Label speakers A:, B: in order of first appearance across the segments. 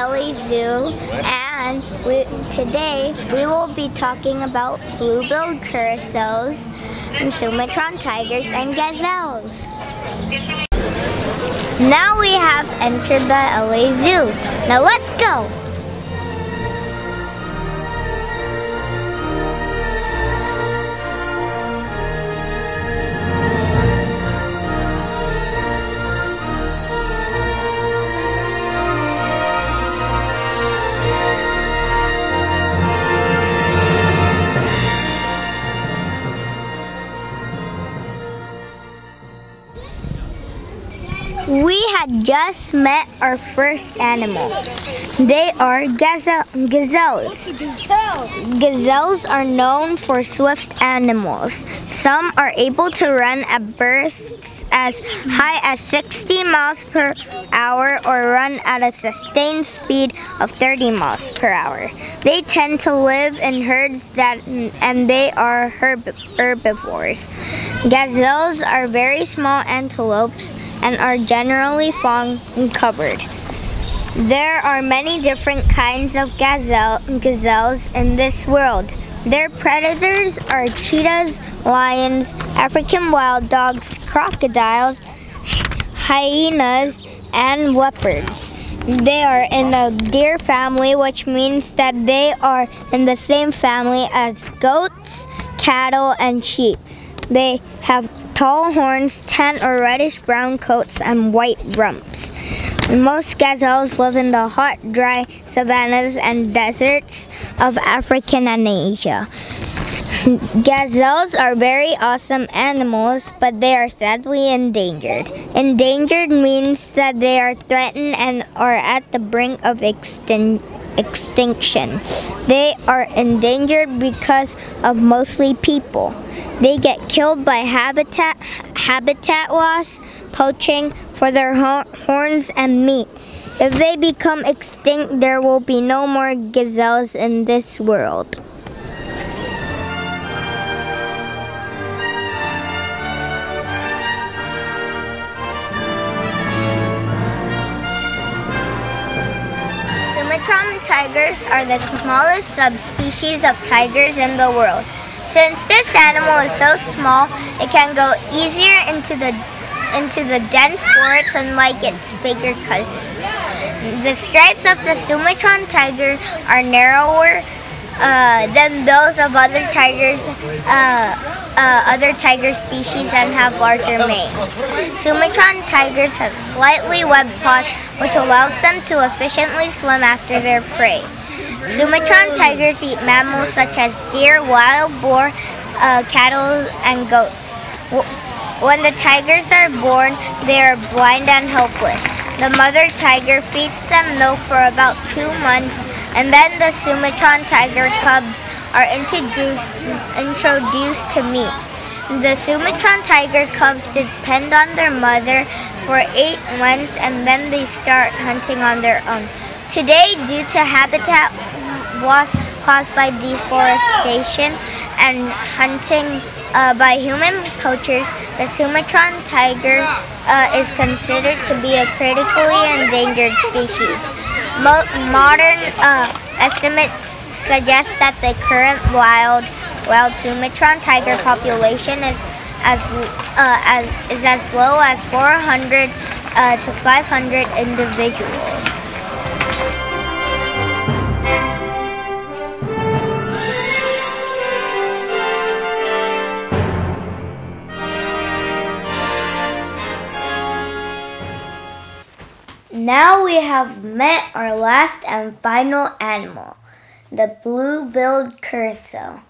A: LA Zoo, and we, today we will be talking about blue-billed curassows, and Sumatran tigers, and gazelles. Now we have entered the LA Zoo. Now let's go! We had just met our first animal. They are gaze- gazelles. Gazelles are known for swift animals. Some are able to run at bursts as high as 60 miles per hour or run at a sustained speed of 30 miles per hour. They tend to live in herds that and they are herb- herbivores. Gazelles are very small antelopes and are generally fawn covered. There are many different kinds of gazelle, gazelles in this world. Their predators are cheetahs, lions, African wild dogs, crocodiles, hyenas, and leopards. They are in the deer family, which means that they are in the same family as goats, cattle, and sheep. They have tall horns, tan or reddish brown coats, and white rumps. Most gazelles live in the hot, dry savannas and deserts of Africa and Asia. Gazelles are very awesome animals, but they are sadly endangered. Endangered means that they are threatened and are at the brink of extinction extinction. They are endangered because of mostly people. They get killed by habitat habitat loss, poaching for their horns and meat. If they become extinct, there will be no more gazelles in this world. Tigers are the smallest subspecies of tigers in the world. Since this animal is so small, it can go easier into the into the dense forests unlike its bigger cousins. The stripes of the Sumatran tiger are narrower uh, than those of other tigers, uh, uh, other tiger species, and have larger manes. Sumatran tigers have slightly webbed paws, which allows them to efficiently swim after their prey. Sumatran tigers eat mammals such as deer, wild boar, uh, cattle, and goats. When the tigers are born, they are blind and helpless. The mother tiger feeds them milk for about two months, and then the Sumatran tiger cubs are introduced, introduced to meat. The Sumatran tiger cubs depend on their mother for eight months, and then they start hunting on their own. Today, due to habitat loss caused by deforestation and hunting uh, by human poachers, the Sumatran tiger uh, is considered to be a critically endangered species. Mo modern uh, estimates suggest that the current wild wild Sumatran tiger population is as, as is as low as 400 to 500 individuals. Now we have met our last and final animal, the blue-billed curassow.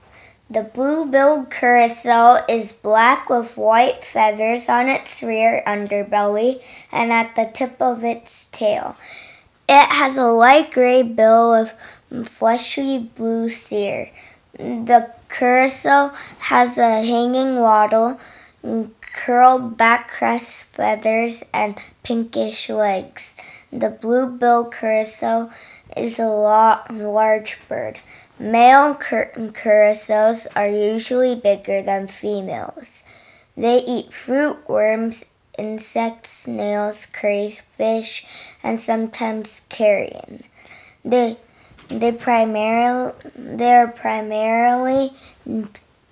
A: The blue-billed curassow is black with white feathers on its rear underbelly and at the tip of its tail. It has a light gray bill with fleshy blue cere. The curassow has a hanging wattle, curled back crest feathers, and pinkish legs. The blue-billed curassow is a large bird. Male cur curassows are usually bigger than females. They eat fruit, worms, insects, snails, crayfish, and sometimes carrion. They they primarily they're primarily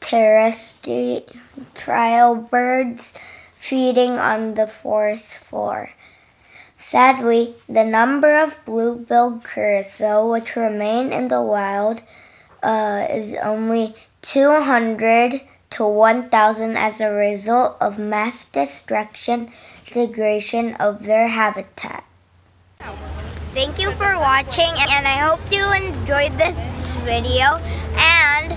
A: terrestrial birds feeding on the fourth floor. Sadly, the number of blue-billed curassow which remain in the wild uh, is only 200 to 1,000 as a result of mass destruction degradation of their habitat. Thank you for watching and I hope you enjoyed this video and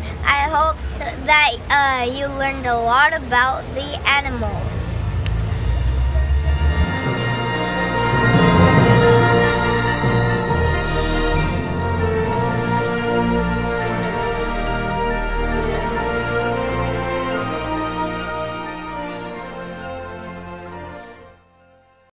A: that uh, you learned a lot about the animals.